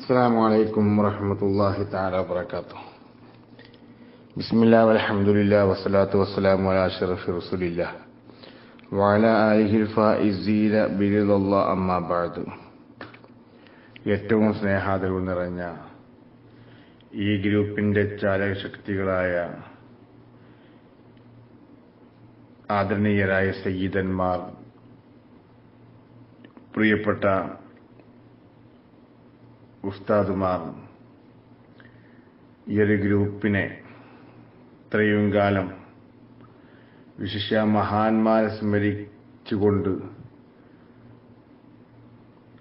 السلام عليكم ورحمة الله تعالى وبركاته بسم الله والحمد لله والصلاة والسلام على أشرف رسول الله وعلى آله الفائزين برضا الله أما بعد ഏറ്റവും സ്നേഹാദരവ് നിറഞ്ഞ ഈ ഗ്രൂപ്പിന്റെ ചാലകശക്തികളായ ആദരണീയരായ സയ്യിദന്മാർ പ്രിയപ്പെട്ട ഉസ്താദുമാർ ഈ ഒരു ഗ്രൂപ്പിനെ ഇത്രയും കാലം വിശിഷ്യ മഹാന്മാരെ സ്മരിച്ചുകൊണ്ട്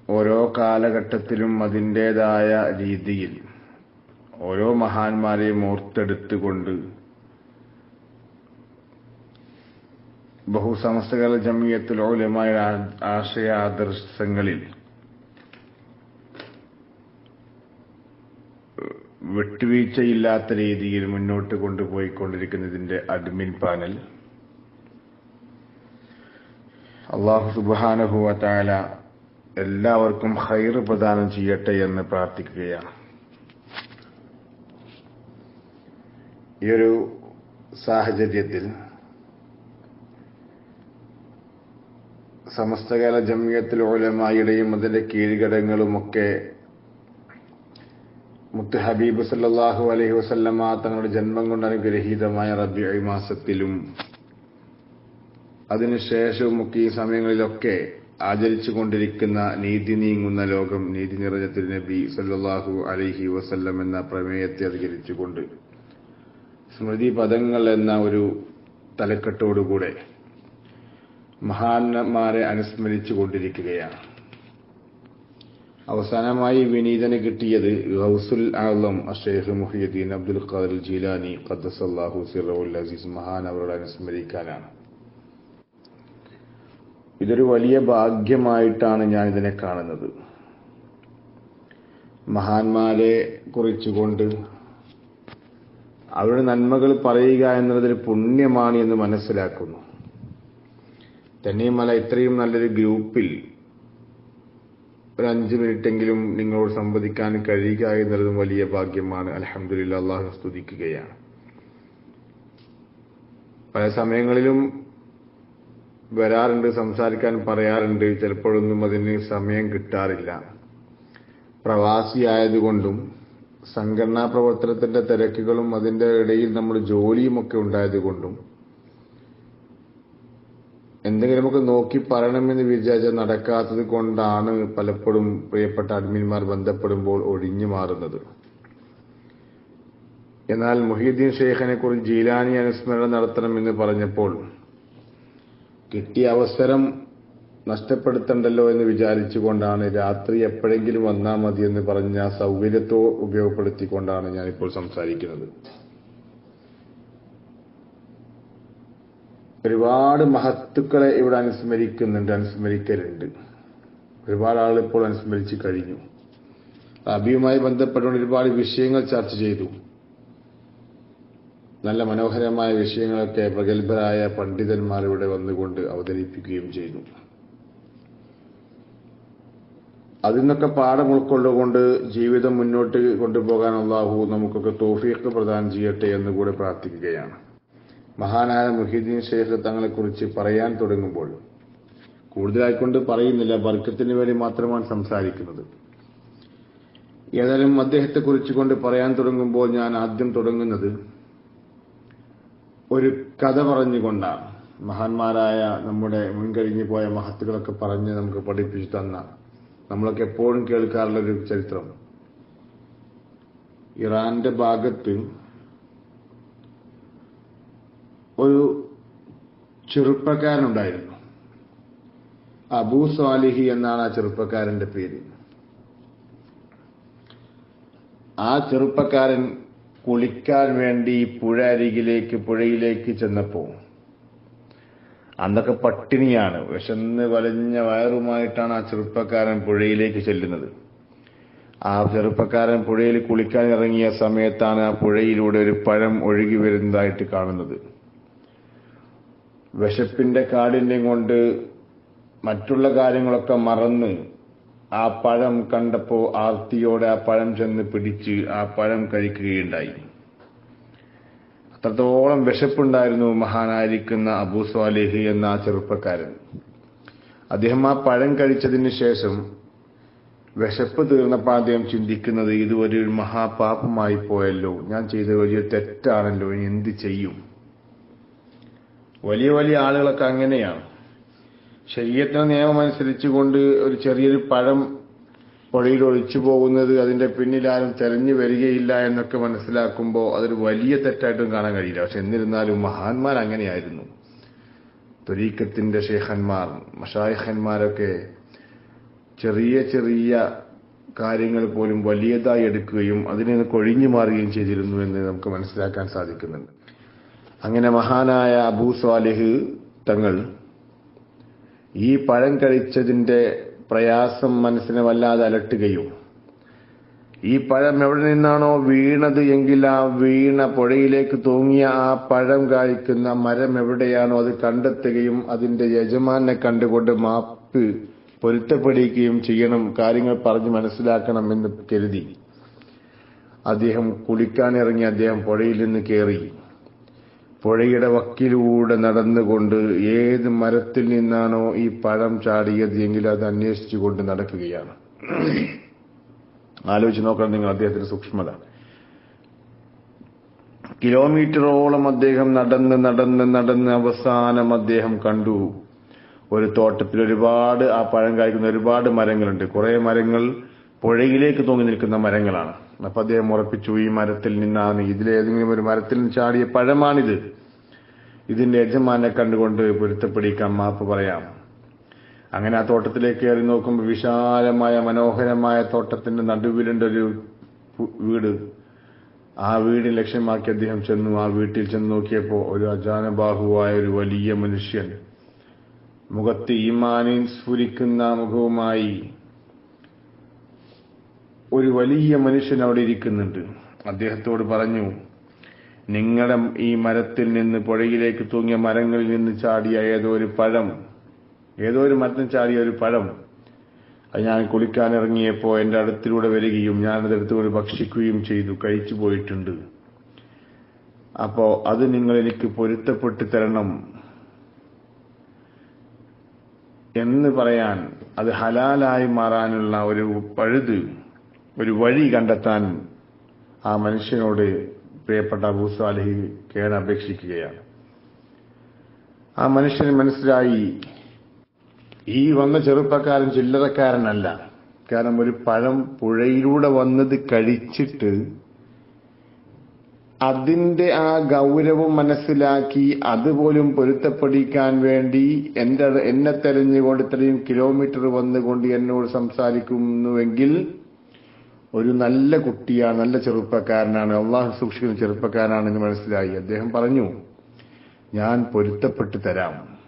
ഓരോ കാലഘട്ടത്തിലും അതിന്റേതായ രീതിയിൽ ഓരോ മഹാന്മാരെയും ഓർത്തെടുത്തുകൊണ്ട് ബഹുസമസ്തകാല ജമിയത്തിൽ ഓലമായ ആശയ ആദർശങ്ങളിൽ വിട്ടുവീഴ്ചയില്ലാത്ത രീതിയിൽ മുന്നോട്ട് കൊണ്ടുപോയിക്കൊണ്ടിരിക്കുന്നതിന്റെ അഡ്മിൻ പാനൽ അള്ളാഹു സുബാനഹുവല എല്ലാവർക്കും ഹൈർ പ്രദാനം ചെയ്യട്ടെ എന്ന് പ്രാർത്ഥിക്കുകയാണ്. ഈ ഒരു സാഹചര്യത്തിൽ സമസ്തകാല ജമിയത്തിൽ അതിന്റെ കീഴ്ഘടകങ്ങളുമൊക്കെ മുത്ത് ഹബീബ് സല്ലാഹു അലൈഹി വസല്ലമ തങ്ങളുടെ ജന്മം കൊണ്ട് അനുഗ്രഹീതമായ റബി മാസത്തിലും അതിനുശേഷവും ഒക്കെ ഈ സമയങ്ങളിലൊക്കെ ആചരിച്ചു കൊണ്ടിരിക്കുന്ന നീതി നീങ്ങുന്ന ലോകം നീതി നിറഞ്ഞ തിരുനബി സല്ലാഹു അലൈഹി വസല്ലം എന്ന പ്രമേയത്തെ അധികരിച്ചുകൊണ്ട് സ്മൃതി പദങ്ങൾ എന്ന ഒരു തലക്കെട്ടോടുകൂടെ മഹാന്മാരെ അനുസ്മരിച്ചു കൊണ്ടിരിക്കുകയാണ്. അവസാനമായി വിനീതന് കിട്ടിയത് ഗൗസുൽ ആലം അഷേഖ് മുഹിയുദ്ദീൻ അബ്ദുൽ ഖാദർ ജീലാനി ഖദ്ദസല്ലാഹു സിറവുൽ അസീസ് മഹാൻ അവരോട് അനുസ്മരിക്കാനാണ്. ഇതൊരു വലിയ ഭാഗ്യമായിട്ടാണ് ഞാൻ ഇതിനെ കാണുന്നത്. മഹാന്മാരെ കുറിച്ചുകൊണ്ട് അവരുടെ നന്മകൾ പറയുക എന്നതൊരു പുണ്യമാണ് എന്ന് മനസ്സിലാക്കുന്നു. തന്നെയുമല്ല ഇത്രയും നല്ലൊരു ഗ്രൂപ്പിൽ ഒരു അഞ്ച് മിനിറ്റെങ്കിലും നിങ്ങളോട് സംവദിക്കാൻ കഴിയുക എന്നുള്ളതും വലിയ ഭാഗ്യമാണ്. അലഹമുല്ല അള്ളാഹു സ്തുതിക്കുകയാണ്. പല സമയങ്ങളിലും വരാറുണ്ട് സംസാരിക്കാൻ പറയാറുണ്ട്. ചിലപ്പോഴൊന്നും അതിന് സമയം കിട്ടാറില്ല. പ്രവാസിയായതുകൊണ്ടും സംഘടനാ പ്രവർത്തനത്തിന്റെ തിരക്കുകളും അതിന്റെ ഇടയിൽ നമ്മൾ ജോലിയുമൊക്കെ ഉണ്ടായതുകൊണ്ടും എന്തെങ്കിലുമൊക്കെ നോക്കി പറയണമെന്ന് വിചാരിച്ചാൽ നടക്കാത്തത് കൊണ്ടാണ് പലപ്പോഴും പ്രിയപ്പെട്ട അഡ്മിന്മാർ ബന്ധപ്പെടുമ്പോൾ ഒഴിഞ്ഞു മാറുന്നത്. എന്നാൽ മുഹീദ്ദീൻ ഷെയ്ഖിനെ കുറിച്ച് ജീലാനി അനുസ്മരണം നടത്തണമെന്ന് പറഞ്ഞപ്പോൾ കിട്ടിയ അവസരം നഷ്ടപ്പെടുത്തണ്ടല്ലോ എന്ന് വിചാരിച്ചുകൊണ്ടാണ് രാത്രി എപ്പോഴെങ്കിലും വന്നാൽ മതിയെന്ന് പറഞ്ഞ സൗകര്യത്തോ ഉപയോഗപ്പെടുത്തിക്കൊണ്ടാണ് ഞാനിപ്പോൾ സംസാരിക്കുന്നത്. ഒരുപാട് മഹത്തുക്കളെ ഇവിടെ അനുസ്മരിക്കുന്നുണ്ട് അനുസ്മരിക്കലുണ്ട്. ഒരുപാട് ആളുകൾ ഇപ്പോൾ അനുസ്മരിച്ചു കഴിഞ്ഞു. അബിയുമായി ബന്ധപ്പെട്ടുകൊണ്ട് ഒരുപാട് വിഷയങ്ങൾ ചർച്ച ചെയ്തു. നല്ല മനോഹരമായ വിഷയങ്ങളൊക്കെ പ്രഗത്ഭരായ പണ്ഡിതന്മാർ ഇവിടെ വന്നുകൊണ്ട് അവതരിപ്പിക്കുകയും ചെയ്തു. അതിൽ നിന്നൊക്കെ പാഠം ഉൾക്കൊണ്ടുകൊണ്ട് ജീവിതം മുന്നോട്ട് കൊണ്ടുപോകാൻ അള്ളാഹു നമുക്കൊക്കെ തോഫിയൊക്കെ പ്രദാനം ചെയ്യട്ടെ എന്ന് കൂടെ പ്രാർത്ഥിക്കുകയാണ്. മഹാനായ മുഹീദ്ദീൻ ഷെയ്ഖ് തങ്ങളെക്കുറിച്ച് പറയാൻ തുടങ്ങുമ്പോൾ കൂടുതലായിക്കൊണ്ട് പറയുന്നില്ല വർക്കത്തിന് വേണ്ടി മാത്രമാണ് സംസാരിക്കുന്നത്. ഏതായാലും അദ്ദേഹത്തെ കുറിച്ച് കൊണ്ട് പറയാൻ തുടങ്ങുമ്പോൾ ഞാൻ ആദ്യം തുടങ്ങുന്നത് ഒരു കഥ പറഞ്ഞുകൊണ്ടാണ്. മഹാന്മാരായ നമ്മുടെ മുൻകഴിഞ്ഞു പോയ മഹത്തുകളൊക്കെ പറഞ്ഞ് നമുക്ക് പഠിപ്പിച്ചു തന്ന നമ്മളൊക്കെ എപ്പോഴും കേൾക്കാറുള്ള ഒരു ചരിത്രം. ഇറാന്റെ ഭാഗത്ത് ഒരു ചെറുപ്പക്കാരനുണ്ടായിരുന്നു. അബൂ സ്വാലിഹി എന്നാണ് ആ ചെറുപ്പക്കാരന്റെ പേര്. ആ ചെറുപ്പക്കാരൻ കുളിക്കാൻ വേണ്ടി പുഴ അരികിലേക്ക് പുഴയിലേക്ക് ചെന്നപ്പോ അന്നൊക്കെ പട്ടിണിയാണ്. വിശന്ന് വലഞ്ഞ വയറുമായിട്ടാണ് ആ ചെറുപ്പക്കാരൻ പുഴയിലേക്ക് ചെല്ലുന്നത്. ആ ചെറുപ്പക്കാരൻ പുഴയിൽ കുളിക്കാൻ ഇറങ്ങിയ സമയത്താണ് ആ പുഴയിലൂടെ ഒരു പഴം ഒഴുകി വരുന്നതായിട്ട് കാണുന്നത്. വിശപ്പിന്റെ കാഠിന്യം കൊണ്ട് മറ്റുള്ള കാര്യങ്ങളൊക്കെ മറന്ന് ആ പഴം കണ്ടപ്പോ ആർത്തിയോടെ ആ പഴം ചെന്ന് പിടിച്ച് ആ പഴം കഴിക്കുകയുണ്ടായി. അത്രത്തോളം വിശപ്പുണ്ടായിരുന്നു മഹാനായിരിക്കുന്ന അബൂ സ്വാലിഹ് എന്ന ആ ചെറുപ്പക്കാരൻ. അദ്ദേഹം ആ പഴം കഴിച്ചതിന് ശേഷം വിശപ്പ് തീർന്നപ്പോൾ അദ്ദേഹം ചിന്തിക്കുന്നത് ഇത് ഒരു മഹാപാപമായി പോയല്ലോ. ഞാൻ ചെയ്ത വലിയ തെറ്റാണല്ലോ. ഇനി എന്ത് ചെയ്യും? വലിയ വലിയ ആളുകളൊക്കെ അങ്ങനെയാണ്. ശരീരത്തിന് നിയമം അനുസരിച്ചുകൊണ്ട് ഒരു ചെറിയൊരു പഴം പുഴയിൽ ഒഴിച്ചു പോകുന്നത് അതിന്റെ പിന്നിലാരും തെരഞ്ഞു വരികയില്ല എന്നൊക്കെ മനസ്സിലാക്കുമ്പോൾ അതൊരു വലിയ തെറ്റായിട്ടും കാണാൻ കഴിയില്ല. പക്ഷെ എന്നിരുന്നാലും മഹാന്മാർ അങ്ങനെയായിരുന്നു. തൊലീക്കത്തിന്റെ ഷേഖന്മാർ മഷായഖന്മാരൊക്കെ ചെറിയ ചെറിയ കാര്യങ്ങൾ പോലും വലിയതായി എടുക്കുകയും അതിനെ കൊഴിഞ്ഞു മാറുകയും ചെയ്തിരുന്നു എന്ന് നമുക്ക് മനസ്സിലാക്കാൻ സാധിക്കുന്നുണ്ട്. അങ്ങനെ മഹാനായ അബൂ സ്വാലിഹ് തങ്ങൾ ഈ പഴം കഴിച്ചതിന്റെ പ്രയാസം മനസ്സിനെ വല്ലാതെ അലട്ടുകയും ഈ പഴം എവിടെ നിന്നാണോ വീണത് എങ്കിൽ ആ വീണ പുഴയിലേക്ക് തൂങ്ങിയ ആ പഴം കായ്ക്കുന്ന മരം എവിടെയാണോ അത് കണ്ടെത്തുകയും അതിന്റെ യജമാനെ കണ്ടുകൊണ്ട് മാപ്പ് പൊരുത്തപ്പെടുകയും ചെയ്യണം കാര്യങ്ങൾ പറഞ്ഞ് മനസ്സിലാക്കണം എന്ന് കരുതി. അദ്ദേഹം കുളിക്കാനിറങ്ങി അദ്ദേഹം പുഴയിൽ നിന്ന് കയറി. പുഴയുടെ വക്കിലൂടെ നടന്നുകൊണ്ട് ഏത് മരത്തിൽ നിന്നാണോ ഈ പഴം ചാടിയത് എങ്കിൽ അത് അന്വേഷിച്ചുകൊണ്ട് നടക്കുകയാണ്. ആലോചിച്ച് നോക്കണം നിങ്ങൾ അദ്ദേഹത്തിന്റെ സൂക്ഷ്മത. കിലോമീറ്ററോളം അദ്ദേഹം നടന്ന് നടന്ന് നടന്ന് അവസാനം അദ്ദേഹം കണ്ടു. ഒരു തോട്ടത്തിൽ ഒരുപാട് ആ പഴം കായ്ക്കുന്ന ഒരുപാട് മരങ്ങളുണ്ട്. കുറെ മരങ്ങൾ പുഴയിലേക്ക് തൂങ്ങി നിൽക്കുന്ന മരങ്ങളാണ്. അപ്പൊ അദ്ദേഹം ഉറപ്പിച്ചു ഈ മരത്തിൽ നിന്നാണ് ഇതിലേതെങ്കിലും ഒരു മരത്തിൽ നിന്ന് ചാടിയ പഴമാണിത്. ഇതിന്റെ യജമാനെ കണ്ടുകൊണ്ട് പൊരുത്തപ്പെടിക്കാൻ മാപ്പ് പറയാം. അങ്ങനെ ആ തോട്ടത്തിലേക്ക് കയറി നോക്കുമ്പോൾ വിശാലമായ മനോഹരമായ തോട്ടത്തിന്റെ നടുവിലുണ്ട് ഒരു വീട്. ആ വീട് ലക്ഷ്യമാക്കി അദ്ദേഹം ചെന്നു. ആ വീട്ടിൽ ചെന്ന് നോക്കിയപ്പോൾ ഒരു അജാനബാഹുവായ ഒരു വലിയ മനുഷ്യൻ. മുഖത്ത് ഈമാനിൻ സ്ഫുരിക്കുന്ന മുഖവുമായി ഒരു വലിയ മനുഷ്യൻ അവിടെ ഇരിക്കുന്നുണ്ട്. അദ്ദേഹത്തോട് പറഞ്ഞു നിങ്ങളുടെ ഈ മരത്തിൽ നിന്ന് പുഴയിലേക്ക് തൂങ്ങിയ മരങ്ങളിൽ നിന്ന് ചാടിയ ഏതോ ഒരു പഴം ഏതോ ഒരു മരത്തിൽ ചാടിയ ഒരു പഴം അത് ഞാൻ കുളിക്കാൻ ഇറങ്ങിയപ്പോൾ എന്റെ അടുത്തിലൂടെ വരികയും ഞാനത് എടുത്തുകൊണ്ട് ഭക്ഷിക്കുകയും ചെയ്തു കഴിച്ചു പോയിട്ടുണ്ട്. അപ്പോ അത് നിങ്ങൾ എനിക്ക് പൊരുത്തപ്പെട്ട് തരണം എന്ന് പറയാൻ അത് ഹലാലായി മാറാനുള്ള ഒരു പഴുത് ഒരു വഴി കണ്ടെത്താൻ ആ മനുഷ്യനോട് പ്രിയപ്പെട്ട അബൂസാലിഹി കേണ അപേക്ഷിക്കുകയാണ്. ആ മനുഷ്യന് മനസ്സിലായി ഈ വന്ന ചെറുപ്പക്കാരൻ ചില്ലറക്കാരനല്ല. കാരണം ഒരു പഴം പുഴയിലൂടെ വന്നത് കഴിച്ചിട്ട് അതിന്റെ ആ ഗൗരവം മനസ്സിലാക്കി അതുപോലും പൊരുത്തപ്പെടിക്കാൻ വേണ്ടി എന്റെ എന്നെ തെരഞ്ഞുകൊണ്ട് ഇത്രയും കിലോമീറ്റർ വന്നുകൊണ്ട് എന്നോട് സംസാരിക്കുന്നുവെങ്കിൽ ഒരു നല്ല കുട്ടിയാണ് നല്ല ചെറുപ്പക്കാരനാണ്. അള്ളാഹു സൂക്ഷിക്കുന്ന ചെറുപ്പക്കാരനാണെന്ന് മനസ്സിലായി. അദ്ദേഹം പറഞ്ഞു ഞാൻ പൊരുത്തപ്പെട്ട് തരാം.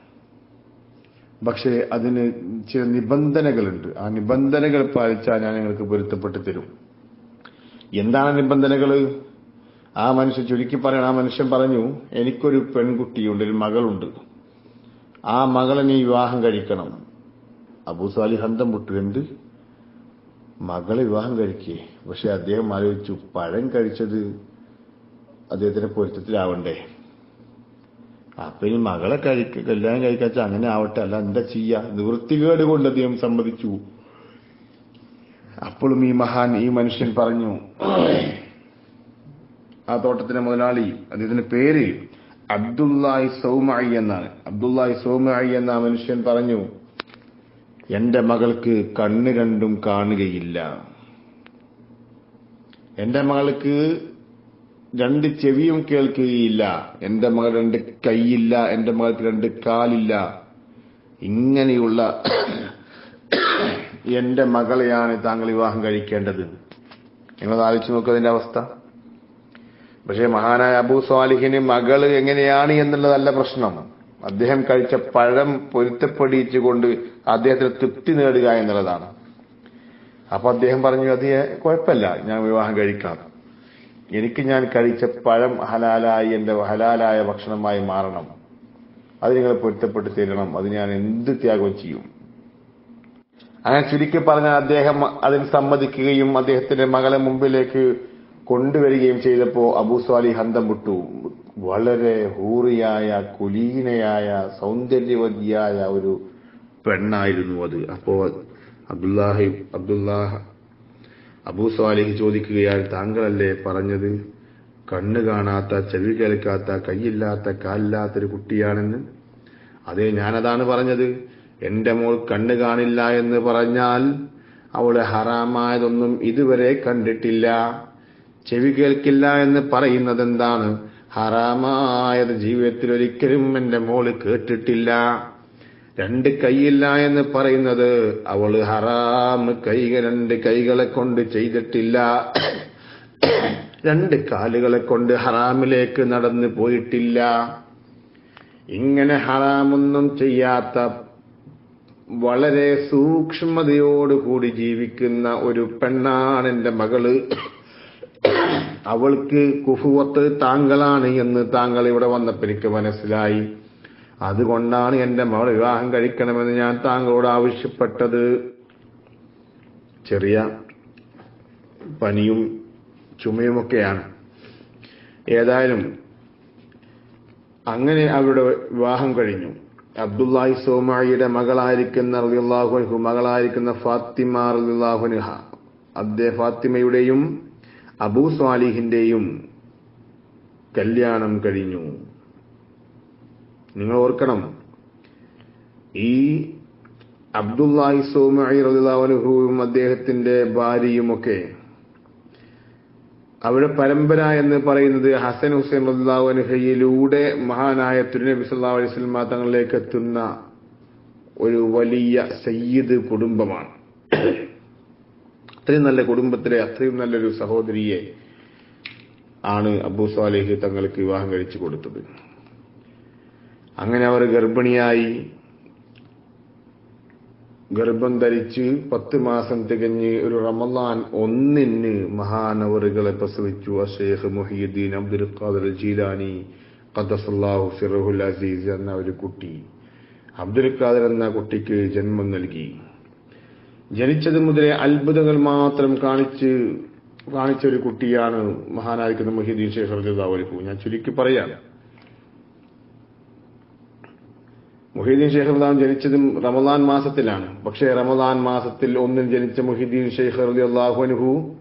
പക്ഷേ അതിന് ചില നിബന്ധനകളുണ്ട്. ആ നിബന്ധനകൾ പാലിച്ചാൽ ഞാൻ നിങ്ങൾക്ക് പൊരുത്തപ്പെട്ട് തരും. എന്താണ് നിബന്ധനകൾ ആ മനുഷ്യൻ ചുരുക്കി പറയണം. ആ മനുഷ്യൻ പറഞ്ഞു എനിക്കൊരു പെൺകുട്ടിയുണ്ട് ഒരു മകളുണ്ട്. ആ മകളെ നീ വിവാഹം കഴിക്കണം. അബൂ സാലിഹ് ഹന്തം വിട്ടു എന്ത് മകളെ വിവാഹം കഴിക്കേ. പക്ഷെ അദ്ദേഹം ആലോചിച്ചു പഴം കഴിച്ചത് അദ്ദേഹത്തിന്റെ പൊരുത്തത്തിലാവണ്ടേ? അപ്പൊ ഇനി മകളെ കഴിക്ക കല്യാണം കഴിക്കാച്ച അങ്ങനെ ആവട്ടെ അല്ല എന്താ ചെയ്യാ? നിവൃത്തികേട് കൊണ്ട് അദ്ദേഹം സമ്മതിച്ചു. അപ്പോഴും ഈ മഹാൻ ഈ മനുഷ്യൻ പറഞ്ഞു ആ തോട്ടത്തിന്റെ മുതലാളി അദ്ദേഹത്തിന്റെ പേര് അബ്ദുല്ലായി സൗമായി എന്നാണ്. അബ്ദുല്ലായി സൗമായി എന്ന മനുഷ്യൻ പറഞ്ഞു എന്റെ മകൾക്ക് കണ്ണ് രണ്ടും കാണുകയില്ല. എന്റെ മകൾക്ക് രണ്ട് ചെവിയും കേൾക്കുകയില്ല. എന്റെ മകൾ രണ്ട് കൈയില്ല. എന്റെ മകൾക്ക് രണ്ട് കാലില്ല. ഇങ്ങനെയുള്ള എന്റെ മകളെയാണ് താങ്കൾ വിവാഹം കഴിക്കേണ്ടത്. നിങ്ങൾ ആലോചിച്ച് നോക്കുക അതിന്റെ അവസ്ഥ. പക്ഷേ മഹാനായ അബൂ സ്വാലിഹിന് മകൾ എങ്ങനെയാണ് എന്നുള്ളതല്ല പ്രശ്നം. അദ്ദേഹം കഴിച്ച പഴം പൊരുത്തപ്പെടിച്ചുകൊണ്ട് അദ്ദേഹത്തിന് തൃപ്തി നേടുക എന്നുള്ളതാണ്. അപ്പൊ അദ്ദേഹം പറഞ്ഞു അത് കുഴപ്പമില്ല ഞാൻ വിവാഹം കഴിക്കാം എനിക്ക് ഞാൻ കഴിച്ച പഴം ഹലാലായി എന്റെ ഹലാലായ ഭക്ഷണമായി മാറണം. അത് നിങ്ങൾ പൊരുത്തപ്പെട്ട് തരണം. അത് ഞാൻ എന്ത് ത്യാഗം ചെയ്യും. അങ്ങനെ ചുരുക്കി പറഞ്ഞാൽ അദ്ദേഹം അതിന് സമ്മതിക്കുകയും അദ്ദേഹത്തിന്റെ മകളെ മുമ്പിലേക്ക് കൊണ്ടുവരികയും ചെയ്തപ്പോ അബൂ സ്വാലി ഹന്തം വിട്ടു. വളരെ ഹൂറിയായ കുലീനയായ സൗന്ദര്യവതിയായ ഒരു പെണ്ണായിരുന്നു അത്. അപ്പോ അബ്ദുല്ലാഹി അബ്ദുല്ലാഹ അബൂ സ്വാലിഹ് ചോദിക്കുകയാൽ താങ്കളല്ലേ പറഞ്ഞത്? കണ്ണ് കാണാത്ത ചെവി കേൾക്കാത്ത കൈയില്ലാത്ത കാലില്ലാത്തൊരു കുട്ടിയാണെന്ന്. അതെ ഞാനതാണ് പറഞ്ഞത്. എന്റെ മോൾ കണ്ണ് കാണില്ല എന്ന് പറഞ്ഞാൽ അവൾ ഹറാമായതൊന്നും ഇതുവരെ കണ്ടിട്ടില്ല. ചെവി കേൾക്കില്ല എന്ന് പറയുന്നത് എന്താണ് ഹറാമായത് ജീവിതത്തിൽ ഒരിക്കലും എന്റെ മോൾ കേട്ടിട്ടില്ല. രണ്ട് കൈയില്ല എന്ന് പറയുന്നത് അവൾ ഹറാം കൈകൾ രണ്ട് കൈകളെ കൊണ്ട് ചെയ്തിട്ടില്ല. രണ്ട് കാലുകളെ കൊണ്ട് ഹറാമിലേക്ക് നടന്നു പോയിട്ടില്ല. ഇങ്ങനെ ഹറാമൊന്നും ചെയ്യാത്ത വളരെ സൂക്ഷ്മതയോടുകൂടി ജീവിക്കുന്ന ഒരു പെണ്ണാണ് എന്റെ മകൾ. അവൾക്ക് കുഫുവത്ത് താങ്കളാണ് എന്ന് താങ്കൾ ഇവിടെ വന്നപ്പോൾ എനിക്ക് മനസ്സിലായി. അതുകൊണ്ടാണ് എന്റെ മകൾ വിവാഹം കഴിക്കണമെന്ന് ഞാൻ താങ്കളോട് ആവശ്യപ്പെട്ടത്. ചെറിയ പനിയും ചുമയുമൊക്കെയാണ്. ഏതായാലും അങ്ങനെ അവരുടെ വിവാഹം കഴിഞ്ഞു. അബ്ദുല്ലാഹി സോമായിയുടെ മകളായിരിക്കുന്ന റളിയല്ലാഹു മകളായിരിക്കുന്ന ഫാത്തിമ റളിയല്ലാഹുൻഹ അദ്ദേഹ ഫാത്തിമയുടെയും അബൂ സ്വാലിഹിന്റെയും കല്യാണം കഴിഞ്ഞു. നിങ്ങൾ ഓർക്കണം. ഈ അബ്ദുല്ലാഹി സോമി റളിയല്ലാഹുവും അദ്ദേഹത്തിന്റെ ഭാര്യയുമൊക്കെ അവരുടെ പരമ്പര എന്ന് പറയുന്നത് ഹസൻ ഹുസൈൻ റളിയല്ലാഹുവിലൂടെ മഹാനായ തിരുനബി സല്ലാ അലൈഹി വസല്ലം തങ്ങളിലേക്ക് എത്തുന്ന ഒരു വലിയ സയ്യിദ് കുടുംബമാണ്. അത്രയും നല്ല കുടുംബത്തിലെ അത്രയും നല്ലൊരു സഹോദരിയെ ആണ് അബൂ സാലിഹ് തങ്ങൾക്ക് വിവാഹം കഴിച്ചു കൊടുത്തത്. അങ്ങനെ അവർ ഗർഭിണിയായി. ഗർഭം ധരിച്ച് പത്ത് മാസം തികഞ്ഞ് ഒരു റമദാൻ ഒന്നിന് മഹാനവറുകളെ പ്രസവിച്ചു. അഷേഖ് മുഹിയുദ്ദീൻ അബ്ദുൽ ഖാദർ ജീലാനി ഖദസല്ലാഹു സിറഹുൽ അസീസ് എന്ന ഒരു കുട്ടി. അബ്ദുൽ ഖാദർ എന്ന കുട്ടിക്ക് ജന്മം നൽകി. ജനിച്ചത് മുതലേ അത്ഭുതങ്ങൾ മാത്രം കാണിച്ച് കാണിച്ച ഒരു കുട്ടിയാണ് മഹാനായിരിക്കുന്ന മുഹിദ്ദീൻ ഷേഖ് റജാവലിക്കു ഞാൻ ചുരുക്കി പറയാം. മുഹീദ്ദീൻ ഷെയ്ഖ് റഹ്ലാൻ ജനിച്ചതും റമദാൻ മാസത്തിലാണ്. പക്ഷേ റമദാൻ മാസത്തിൽ ഒന്നിൽ ജനിച്ച മുഹീദ്ദീൻ ഷെയ്ഖ് റലി അള്ളാഹുനുഹു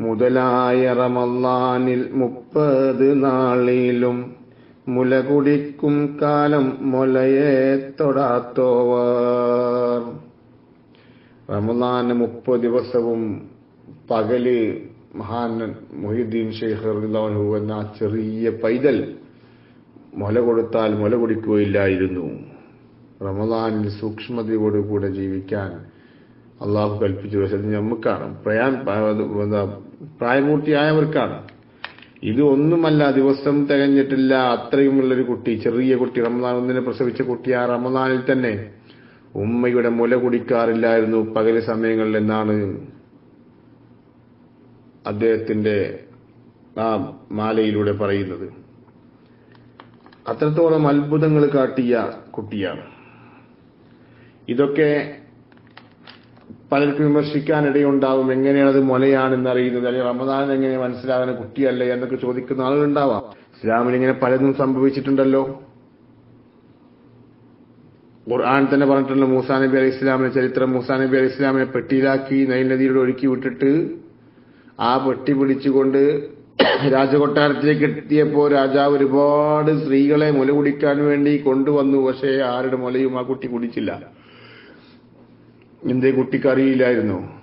മുതലായ റമദാനിൽ മുപ്പത് നാളിലും മുല കുടിക്കും കാലം മുലയെ തൊടാത്തോവർ. റമദാന് മുപ്പത് ദിവസവും പകൽ മഹാൻ മൊഹീദ്ദീൻ ഷെയ്ഖ് റളിയല്ലാഹു എന്ന ചെറിയ പൈതൽ മുല കൊടുത്താൽ മുല കുടിക്കുകയില്ലായിരുന്നു. റമദാനിൽ സൂക്ഷ്മതയോടുകൂടെ ജീവിക്കാൻ അള്ളാഹു കൽപ്പിച്ചു അത് നമുക്കാണ്. പ്രയാൻ എന്താ പ്രായപൂർത്തിയായവർക്കാണ് ഇത് ഒന്നുമല്ല ദിവസം തികഞ്ഞിട്ടില്ല. അത്രയുമുള്ളൊരു കുട്ടി ചെറിയ കുട്ടി റമദാൻ ഒന്നിനെ പ്രസവിച്ച കുട്ടി ആ റമദാനിൽ തന്നെ. ഉമ്മയുടെ മുല കുടിക്കാറില്ലായിരുന്നു. പകൽ സമയങ്ങളിൽ എന്നാണ് അദ്ദേഹത്തിന്റെ ആ മാലയിലൂടെ പറയുന്നത്. അത്രത്തോളം അത്ഭുതങ്ങൾ കാട്ടിയ കുട്ടിയാണ്. ഇതൊക്കെ പലർക്കും വിമർശിക്കാനിടയുണ്ടാവും. എങ്ങനെയാണ് അത് മുലയാണെന്ന് അറിയുന്നത് അല്ലെങ്കിൽ റമദാൻ എങ്ങനെ മനസ്സിലാകുന്ന കുട്ടിയല്ലേ എന്നൊക്കെ ചോദിക്കുന്ന ആളുകളുണ്ടാവാം. ഇസ്ലാമിൽ ഇങ്ങനെ പലതും സംഭവിച്ചിട്ടുണ്ടല്ലോ. ഖുർആൻ തന്നെ പറഞ്ഞിട്ടുണ്ട് മൂസാ നബി അലൈഹി ഇസ്ലാമിന്റെ ചരിത്രം മൂസാ നബി അലൈഹി ഇസ്ലാമിനെ പെട്ടിയിലാക്കി നൈൽ നദിയിലൂടെ ഒഴുക്കി വിട്ടിട്ട് ആ പെട്ടി പിടിച്ചുകൊണ്ട് രാജകൊട്ടാരത്തിലേക്ക് എത്തിയപ്പോ രാജാവ് ഒരുപാട് സ്ത്രീകളെ മുല കുടിക്കാൻ വേണ്ടി കൊണ്ടുവന്നു. പക്ഷേ ആരുടെ മുലയും ആ കുട്ടി കുടിച്ചില്ല. എന്തേ കുട്ടിക്കറിയില്ലായിരുന്നു.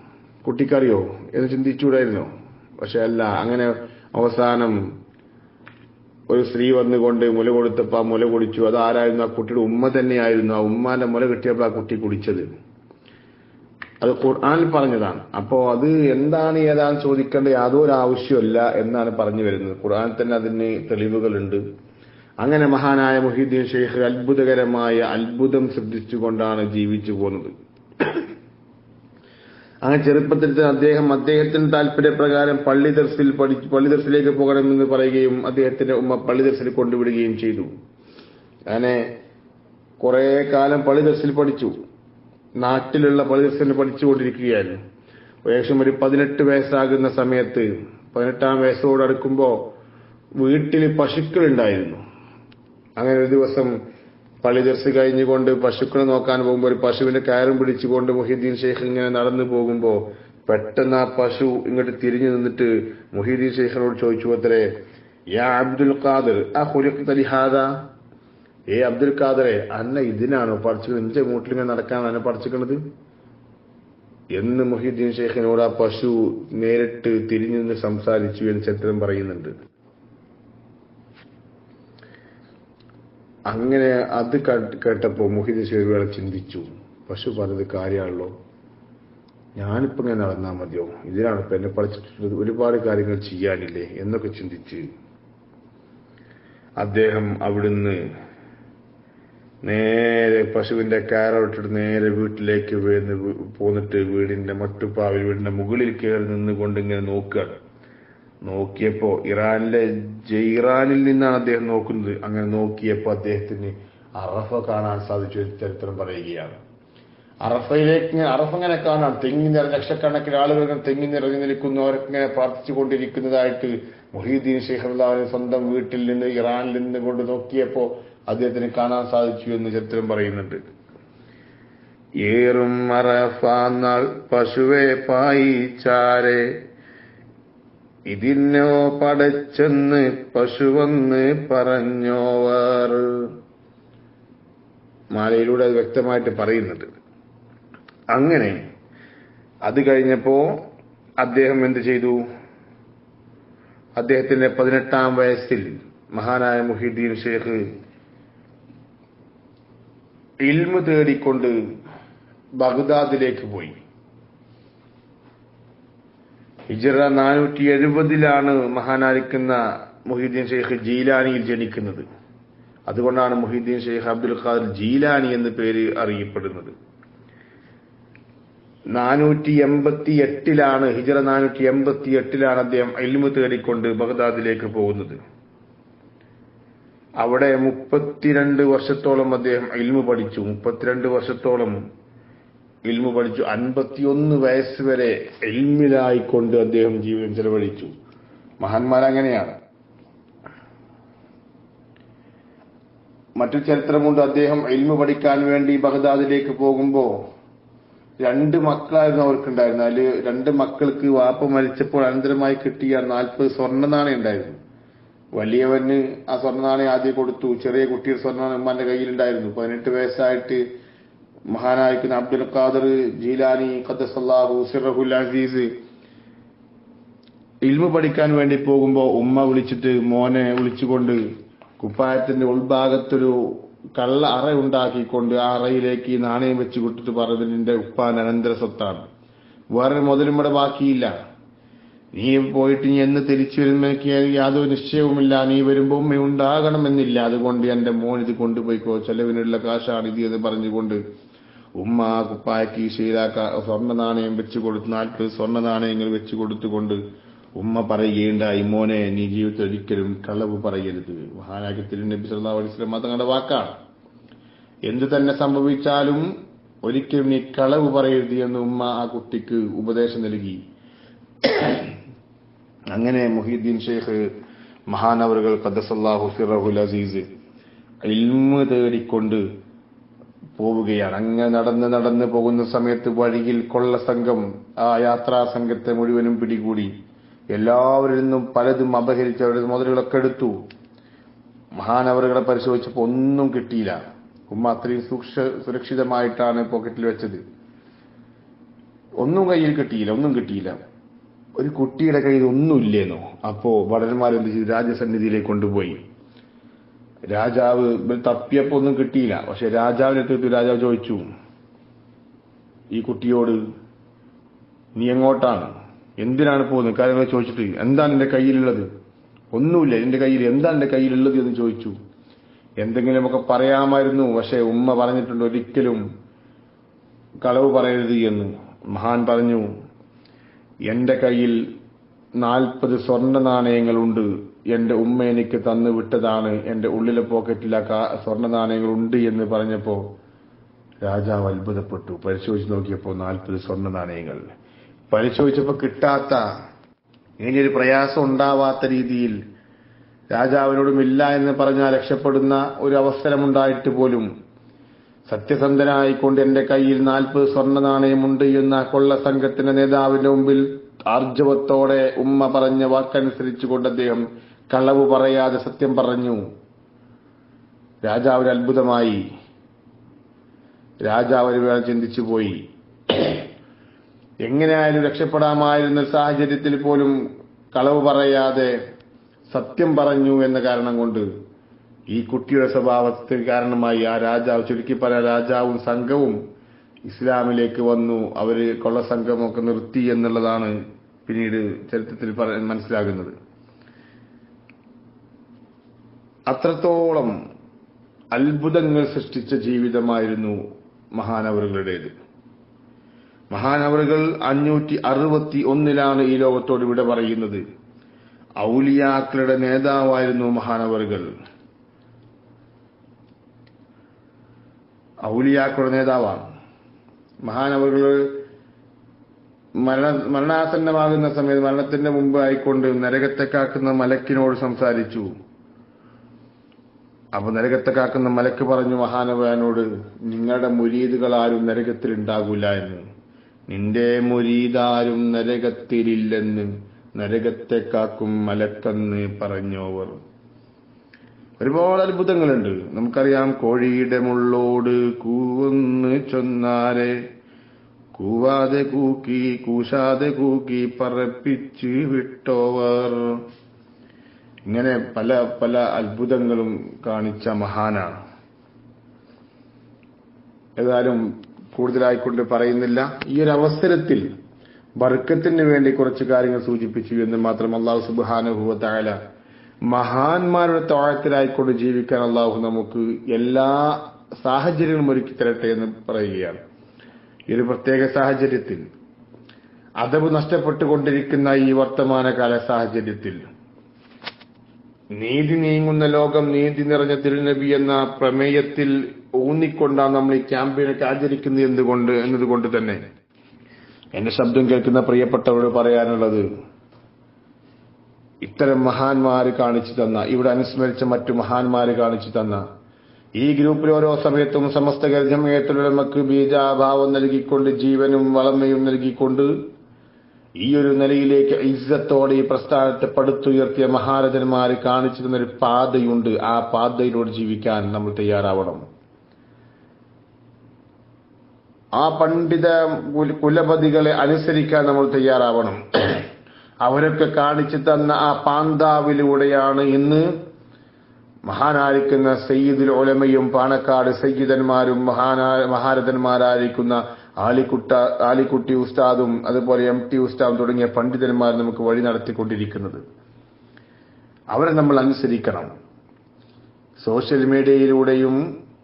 കുട്ടിക്കറിയോ? എന്ന് ചിന്തിച്ചൂടായിരുന്നു പക്ഷെ അല്ല അങ്ങനെ അവസാനം ഒരു സ്ത്രീ വന്നുകൊണ്ട് മുല കൊടുത്തപ്പോ ആ മുല കുടിച്ചു. അത് ആരായിരുന്നു ആ കുട്ടിയുടെ ഉമ്മ തന്നെയായിരുന്നു. ആ ഉമ്മാന്റെ മുല കിട്ടിയപ്പോ ആ കുട്ടി കുടിച്ചത്. അത് ഖുർആൻ പറഞ്ഞതാണ്. അപ്പോ അത് എന്താണ് ഏതാണ് ചോദിക്കേണ്ട യാതൊരു ആവശ്യമില്ല എന്നാണ് പറഞ്ഞു വരുന്നത്. ഖുർആൻ തന്നെ അതിന് തെളിവുകളുണ്ട്. അങ്ങനെ മഹാനായ മുഹീദ്ദീൻ ഷെയ്ഖ് അത്ഭുതകരമായ അത്ഭുതം ശ്രദ്ധിച്ചുകൊണ്ടാണ് ജീവിച്ചു പോകുന്നത്. അങ്ങനെ ചെറുപ്പത്തിൽ അദ്ദേഹം അദ്ദേഹത്തിന്റെ താല്പര്യപ്രകാരം പള്ളി ദർസിൽ പഠിച്ചു പള്ളി ദർസിലേക്ക് പോകണമെന്ന് പറയുകയും അദ്ദേഹത്തിന്റെ ഉമ്മ പള്ളി ദർസിൽ കൊണ്ടുവിടുകയും ചെയ്തു. അങ്ങനെ കുറെ കാലം പള്ളി ദർസിൽ പഠിച്ചു. നാട്ടിലുള്ള പള്ളി ദർസിൽ പഠിച്ചുകൊണ്ടിരിക്കുകയായിരുന്നു. ഏകദേശം ഒരു പതിനെട്ട് വയസ്സാകുന്ന സമയത്ത് പതിനെട്ടാം വയസ്സോട് അടുക്കുമ്പോൾ വീട്ടിൽ പശുക്കളുണ്ടായിരുന്നു. അങ്ങനെ ഒരു ദിവസം പള്ളി ദർസ് കഴിഞ്ഞുകൊണ്ട് പശുക്കളെ നോക്കാൻ പോകുമ്പോൾ ഒരു പശുവിന്റെ കയറും പിടിച്ചുകൊണ്ട് മുഹീദ്ദീൻ ഷെയ്ഖ് ഇങ്ങനെ നടന്നു പോകുമ്പോൾ പെട്ടെന്ന് ആ പശു ഇങ്ങോട്ട് തിരിഞ്ഞു നിന്നിട്ട് മുഹീദ്ദീൻ ഷെയ്ഖിനോട് ചോദിച്ചു അത്രേ യാ അബ്ദുൽ ഖാദർ ആ ഹുലിഖാദ ഏ അബ്ദുൽ ഖാദറെ അന്ന ഇതിനാണോ പഠിച്ചത്? എന്റെ മൂട്ടിലിങ്ങനെ നടക്കാനാണ് പഠിച്ചിക്കണത് എന്ന് മുഹീദ്ദീൻ ഷെയ്ഖിനോട് ആ പശു നേരിട്ട് തിരിഞ്ഞു നിന്ന് സംസാരിച്ചു എന്ന് ചരിത്രം പറയുന്നുണ്ട്. അങ്ങനെ അത് കേട്ടപ്പോ മുഹീദ്ദീൻ ഷെയ്ഖ് വേറെ ചിന്തിച്ചു. പശു പറഞ്ഞത് കാര്യമാണല്ലോ. ഞാനിപ്പോ ഇങ്ങനെ നടന്നാൽ മതിയോ? ഇതിനാണ് ഇപ്പൊ എന്നെ പഠിച്ചിട്ടുള്ളത്. ഒരുപാട് കാര്യങ്ങൾ ചെയ്യാനില്ലേ? എന്നൊക്കെ ചിന്തിച്ച് അദ്ദേഹം അവിടുന്ന് നേരെ പശുവിന്റെ കയറോട്ടിട്ട് നേരെ വീട്ടിലേക്ക് വീണ് പോന്നിട്ട് വീടിന്റെ മട്ടുപ്പാവിൽ വീടിന്റെ മുകളിൽ കയറി നിന്നുകൊണ്ട് ഇങ്ങനെ നോക്കുക. നോക്കിയപ്പോ ഇറാനിലെ ജയ്റാനിൽ നിന്നാണ് അദ്ദേഹം നോക്കുന്നത്. അങ്ങനെ നോക്കിയപ്പോ അദ്ദേഹത്തിന് അറഫ കാണാൻ സാധിച്ചു ചരിത്രം പറയുകയാണ്. അറഫയിലേക്ക് അറഫ ഇങ്ങനെ കാണാം തെങ്ങി നിറ ലക്ഷക്കണക്കിന് ആളുകൾ തെങ്ങി നിറഞ്ഞു നിൽക്കുന്നവരൊക്കെ അവരിങ്ങനെ പ്രാർത്ഥിച്ചു കൊണ്ടിരിക്കുന്നതായിട്ട് മൊഹീദ്ദീൻ സ്വന്തം വീട്ടിൽ നിന്ന് ഇറാനിൽ നിന്ന് കൊണ്ട് നോക്കിയപ്പോ അദ്ദേഹത്തിന് കാണാൻ സാധിച്ചു എന്ന് ചരിത്രം പറയുന്നുണ്ട്. ഏറും മറഫാന്നാൾ പശുവെ പായിച്ചാരെ ഇതിന്നോ പടച്ചെന്ന് പശുവെന്ന് പറഞ്ഞോവർ. മാലയിലൂടെ അത് വ്യക്തമായിട്ട് പറയുന്നുണ്ട്. അങ്ങനെ അത് കഴിഞ്ഞപ്പോ അദ്ദേഹം എന്ത് ചെയ്തു? അദ്ദേഹത്തിന്റെ പതിനെട്ടാം വയസ്സിൽ മഹാനായ മുഹിദ്ദീൻ ഷേഖ് ഇൽമു തേടിക്കൊണ്ട് ബഗ്ദാദിലേക്ക് പോയി. ഹിജറ നാനൂറ്റി എഴുപതിലാണ് മഹാനായിരിക്കുന്ന മുഹീദ്ദീൻ ഷെയ്ഖ് ജീലാനിയിൽ ജനിക്കുന്നത്. അതുകൊണ്ടാണ് മുഹീദ്ദീൻ ഷെയ്ഖ് അബ്ദുൽ ഖാദർ ജീലാനി എന്ന് പേര് അറിയപ്പെടുന്നത്. നാനൂറ്റി എൺപത്തി എട്ടിലാണ് ഹിജറ നാനൂറ്റി എൺപത്തി എട്ടിലാണ് അദ്ദേഹം എൽമു തേടിക്കൊണ്ട് ബഗ്ദാദിലേക്ക് പോകുന്നത്. അവിടെ മുപ്പത്തിരണ്ട് വർഷത്തോളം അദ്ദേഹം ഇൽമു പഠിച്ചു. മുപ്പത്തിരണ്ട് വർഷത്തോളം ഇൽമു പഠിച്ചു. അൻപത്തിയൊന്ന് വയസ്സ് വരെ എൽമിലായിക്കൊണ്ട് അദ്ദേഹം ജീവിതം ചെലവഴിച്ചു. മഹാന്മാരങ്ങനെയാണ്. മറ്റു ചരിത്രമുണ്ട്. അദ്ദേഹം എൽമു പഠിക്കാൻ വേണ്ടി ബഗ്ദാദിലേക്ക് പോകുമ്പോ രണ്ട് മക്കളായിരുന്നു അവർക്കുണ്ടായിരുന്നത്. അതിൽ രണ്ട് മക്കൾക്ക് വാപ്പ മരിച്ചപ്പോൾ അനന്തരമായി കിട്ടിയ നാൽപ്പത് സ്വർണ നാണയം ഉണ്ടായിരുന്നു വലിയവന് ആ സ്വർണനാണെ ആദ്യം കൊടുത്തു. ചെറിയ കുട്ടിയുടെ സ്വർണ നാണയം ഉമ്മാന്റെ കയ്യിലുണ്ടായിരുന്നു. പതിനെട്ട് വയസ്സായിട്ട് മഹാനായിക്കുന്ന അബ്ദുൽ ഖാദർ ജീലാനി ഖദ്സല്ലാഹു സിറഹുൽ അസീസ് ഇൽമു പഠിക്കാൻ വേണ്ടി പോകുമ്പോ ഉമ്മ വിളിച്ചിട്ട് മോനെ വിളിച്ചുകൊണ്ട് കുപ്പായത്തിന്റെ ഉൾഭാഗത്തൊരു കള്ള അറ ഉണ്ടാക്കിക്കൊണ്ട് ആ അറയിലേക്ക് നാണയം വെച്ച് കൊടുത്തിട്ട് പറഞ്ഞത് നിന്റെ ഉപ്പാൻ അനന്തര സ്വത്താണ് വേറെ മുതലും ഇവിടെ ബാക്കിയില്ല. നീ പോയിട്ട് നീ എന്ന് തിരിച്ചു വരുമ്പോ യാതൊരു നിശ്ചയവുമില്ല. നീ വരുമ്പോ ഉമ്മ ഉണ്ടാകണമെന്നില്ല. അതുകൊണ്ട് എന്റെ മോൻ ഇത് കൊണ്ടുപോയിക്കോ. ചെലവിനുള്ള കാശാണ് ഇത് എന്ന് പറഞ്ഞുകൊണ്ട് ഉമ്മ ആ കുപ്പായ കീശയിലാക്ക സ്വർണ നാണയം വെച്ചു കൊടുത്ത് നാൽപ്പത് സ്വർണ നാണയങ്ങൾ വെച്ചു കൊടുത്തുകൊണ്ട് ഉമ്മ പറയുകയുണ്ടായി മോനെ നീ ജീവിതത്തിൽ ഒരിക്കലും കളവ് പറയരുത്. മഹാനാക്കി തിരുനബി വസല്ലം തങ്ങളുടെ വാക്കാണ്. എന്തു തന്നെ സംഭവിച്ചാലും ഒരിക്കലും നീ കളവ് പറയരുത് എന്ന് ഉമ്മ ആ കുട്ടിക്ക് ഉപദേശം നൽകി. അങ്ങനെ മുഹീദ്ദീൻ ഷെയ്ഖ് മഹാനവറുകൾ ഖദ്ദസല്ലാഹു ഫിറഹുൽ അസീസ് ഇൽമ് തേടിക്കൊണ്ട് പോവുകയാണ്. അങ്ങനെ നടന്ന് നടന്ന് പോകുന്ന സമയത്ത് വഴിയിൽ കൊള്ള സംഘം ആ യാത്രാ സംഘത്തെ മുഴുവനും പിടികൂടി എല്ലാവരിൽ നിന്നും പലതും അപഹരിച്ച് അവരുടെ മുതലുകളൊക്കെ എടുത്തു. മഹാനവറുകളെ പരിശോധിച്ചപ്പോൾ ഒന്നും കിട്ടിയില്ല. ഉമ്മ അത്രയും സൂക്ഷ സുരക്ഷിതമായിട്ടാണ് പോക്കറ്റിൽ വെച്ചത്. ഒന്നും കയ്യിൽ കിട്ടിയില്ല ഒന്നും കിട്ടിയില്ല. ഒരു കുട്ടിയുടെ കയ്യിൽ ഒന്നുമില്ലേന്നോ? അപ്പോ ഭടന്മാരെന്ത് ചെയ്തു? രാജസന്നിധിയിലേക്ക് കൊണ്ടുപോയി. രാജാവ് തപ്പിയപ്പോ ഒന്നും കിട്ടിയില്ല. പക്ഷെ രാജാവിനെ തീർത്തു രാജാവ് ചോദിച്ചു ഈ കുട്ടിയോട് നീ എങ്ങോട്ടാണ്? എന്തിനാണ് പോകുന്നത്? കാര്യങ്ങൾ ചോദിച്ചിട്ട് എന്താണ് എന്റെ കയ്യിലുള്ളത്? ഒന്നുമില്ല. എന്റെ കയ്യിൽ എന്താണ് എന്റെ കയ്യിലുള്ളത്? എന്ന് ചോദിച്ചു. എന്തെങ്കിലുമൊക്കെ പറയാമായിരുന്നു. പക്ഷെ ഉമ്മ പറഞ്ഞിട്ടുണ്ട് ഒരിക്കലും കളവ് പറയരുത് എന്ന്. മഹാൻ പറഞ്ഞു എന്റെ കയ്യിൽ നാൽപ്പത് സ്വർണ നാണയങ്ങളുണ്ട്. എന്റെ ഉമ്മ എനിക്ക് തന്നു വിട്ടതാണ്. എന്റെ ഉള്ളിലെ പോക്കറ്റിൽ ആ സ്വർണ നാണയങ്ങളുണ്ട് എന്ന് പറഞ്ഞപ്പോ രാജാവ് അത്ഭുതപ്പെട്ടു. പരിശോധിച്ച് നോക്കിയപ്പോൾ നാൽപ്പത് സ്വർണ നാണയങ്ങൾ. പരിശോധിച്ചപ്പോ കിട്ടാത്ത ഇനിയൊരു പ്രയാസം ഉണ്ടാവാത്ത രീതിയിൽ രാജാവിനോടും ഇല്ല എന്ന് പറഞ്ഞാൽ രക്ഷപ്പെടുന്ന ഒരു അവസരമുണ്ടായിട്ട് പോലും സത്യസന്ധനായിക്കൊണ്ട് എന്റെ കയ്യിൽ നാൽപ്പത് സ്വർണ നാണയമുണ്ട് എന്ന കൊള്ള സംഘത്തിന്റെ നേതാവിന്റെ മുമ്പിൽ ആർജവത്തോടെ ഉമ്മ പറഞ്ഞ വാക്കനുസരിച്ചുകൊണ്ട് അദ്ദേഹം കളവ് പറയാതെ സത്യം പറഞ്ഞു. രാജാവിന് അത്ഭുതമായി. രാജാവ് ഒരു വേള ചിന്തിച്ചു പോയി. എങ്ങനെയായാലും രക്ഷപ്പെടാമായിരുന്ന സാഹചര്യത്തിൽ പോലും കളവ് പറയാതെ സത്യം പറഞ്ഞു എന്ന കാരണം കൊണ്ട് ഈ കുട്ടിയുടെ സ്വഭാവത്തിന് കാരണമായി ആ രാജാവ് ചുരുക്കി പല രാജാവും സംഘവും ഇസ്ലാമിലേക്ക് വന്നു. അവർ കൊള്ള സംഘമൊക്കെ നിർത്തി എന്നുള്ളതാണ് പിന്നീട് ചരിത്രത്തിൽ മനസ്സിലാകുന്നത്. അത്രത്തോളം അത്ഭുതങ്ങൾ സൃഷ്ടിച്ച ജീവിതമായിരുന്നു മഹാനവറുകളുടേത്. മഹാനവറുകൾ അഞ്ഞൂറ്റി അറുപത്തി ഒന്നിലാണ് ഈ ലോകത്തോട് ഇവിടെ പറയുന്നത്. ഔലിയാക്കളുടെ നേതാവായിരുന്നു മഹാനവറുകൾ. ഔലിയാക്കളുടെ നേതാവാണ്. മഹാനവറുകൾ മരണ മരണാസന്നമാകുന്ന സമയത്ത് മരണത്തിന്റെ മുമ്പ് ആയിക്കൊണ്ട് നരകത്തെ കാക്കുന്ന മലക്കിനോട് സംസാരിച്ചു. അപ്പൊ നരകത്തെ കാക്കുന്ന മലക്ക് പറഞ്ഞു മഹാനവനോട് നിങ്ങളുടെ മുരീദുകൾ ആരും നരകത്തിൽ ഉണ്ടാകൂല എന്ന്. നിന്റെ മുരീദാരും നരകത്തിലില്ലെന്ന് നരകത്തെ കാക്കും മലക്കെന്ന് പറഞ്ഞോവർ. ഒരുപാട് അത്ഭുതങ്ങളുണ്ട്. നമുക്കറിയാം കോഴിയുടെ മുള്ളോട് കൂവന്ന് ചൊന്നാരെ കൂവാതെ കൂക്കി കൂശാതെ കൂക്കി പറപ്പിച്ച് വിട്ടോവർ. ഇങ്ങനെ പല പല അത്ഭുതങ്ങളും കാണിച്ച മഹാനാണ്. ഏതായാലും കൂടുതലായിക്കൊണ്ട് പറയുന്നില്ല. ഈ ഒരു അവസരത്തിൽ ബർക്കത്തിന് വേണ്ടി കുറച്ച് കാര്യങ്ങൾ സൂചിപ്പിച്ചു എന്ന് മാത്രം അള്ളാഹു സുബാനുഭവത്തായ മഹാന്മാരുടെ താഴത്തിലായിക്കൊണ്ട് ജീവിക്കാൻ അള്ളാഹു നമുക്ക് എല്ലാ സാഹചര്യങ്ങളും ഒരുക്കി തരട്ടെ എന്ന് പറയുകയാണ്. ഈ ഒരു പ്രത്യേക സാഹചര്യത്തിൽ അതവ് നഷ്ടപ്പെട്ടുകൊണ്ടിരിക്കുന്ന ഈ വർത്തമാനകാല സാഹചര്യത്തിൽ നീതി നീങ്ങുന്ന ലോകം നീതി നിറഞ്ഞ തിരുനബി എന്ന പ്രമേയത്തിൽ ഊന്നിക്കൊണ്ടാണ് നമ്മൾ ഈ ക്യാമ്പയിനൊക്കെ ആചരിക്കുന്നത് എന്തുകൊണ്ട് എന്നതുകൊണ്ട് തന്നെ. എന്റെ ശബ്ദം കേൾക്കുന്ന പ്രിയപ്പെട്ടവരോട് പറയാനുള്ളത് ഇത്തരം മഹാന്മാർ കാണിച്ചു തന്ന ഇവിടെ അനുസ്മരിച്ച മറ്റു മഹാന്മാര് കാണിച്ചു തന്ന ഈ ഗ്രൂപ്പിൽ ഓരോ സമയത്തും സമസ്ത ഗർജമയത്തിലുടമക്ക് ബീജാഭാവം നൽകിക്കൊണ്ട് ജീവനും വളമയും നൽകിക്കൊണ്ട് ഈ ഒരു നിലയിലേക്ക് ഇസ്സത്തോടെ ഈ പ്രസ്ഥാനത്തെ പടുത്തുയർത്തിയ മഹാരഥന്മാർ കാണിച്ചു തന്നൊരു പാതയുണ്ട്. ആ പാതയിലൂടെ ജീവിക്കാൻ നമ്മൾ തയ്യാറാവണം. ആ പണ്ഡിത കുല- കുലപതികളെ അനുസരിക്കാൻ നമ്മൾ തയ്യാറാവണം. അവരൊക്കെ കാണിച്ചു തന്ന ആ പാന്താവിലൂടെയാണ് ഇന്ന് മഹാനായിരിക്കുന്ന സയ്യിദുൽ ഒലമയും പാണക്കാട് സയ്യിദന്മാരും മഹാനാ മഹാരഥന്മാരായിരിക്കുന്ന ആലിക്കുട്ട ആലിക്കുട്ടി ഉസ്താദും അതുപോലെ എം ടി ഉസ്താദും തുടങ്ങിയ പണ്ഡിതന്മാർ നമുക്ക് വഴി നടത്തിക്കൊണ്ടിരിക്കുന്നത്. അവരെ നമ്മൾ അനുസരിക്കണം. സോഷ്യൽ മീഡിയയിലൂടെയും